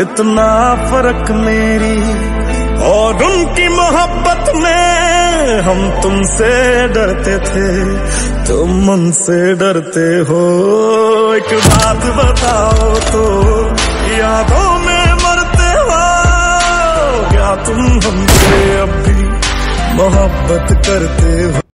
इतना फ़र्क मेरी और उनकी मोहब्बत में हम तुमसे डरते थे, तुम उनसे डरते हो। एक बात बताओ तो यादों में मरते हो। क्या तुम हमसे अब भी मोहब्बत करते हो?